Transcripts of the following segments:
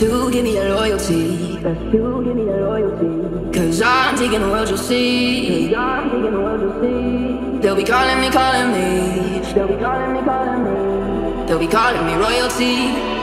You give me that loyalty. You give me that loyalty. Cause I'm taking the world, you'll see. Cause I'm taking the world, you'll see. They'll be calling me, calling me. They'll be calling me, calling me. They'll be calling me royalty.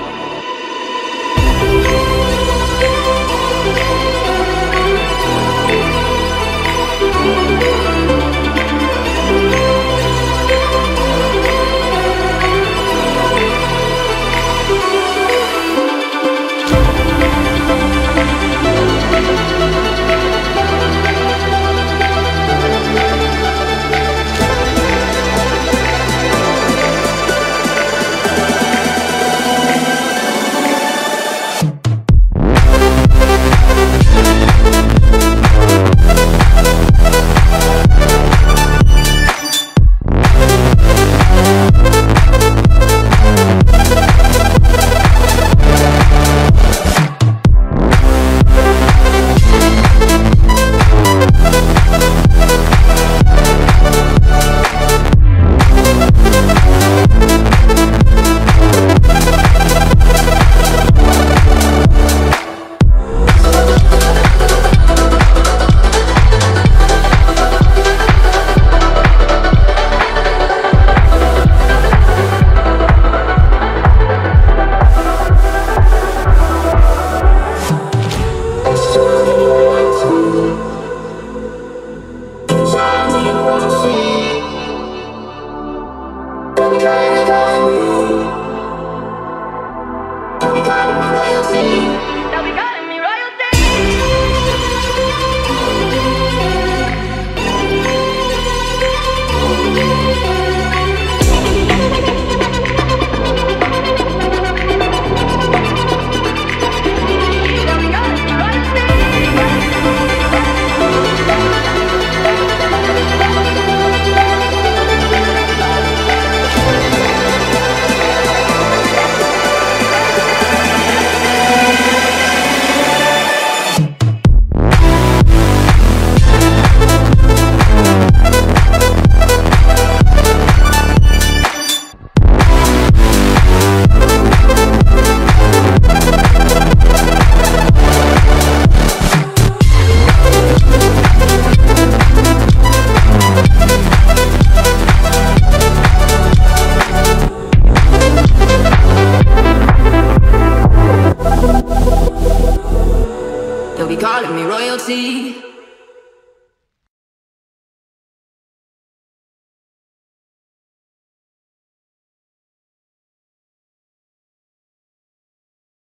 see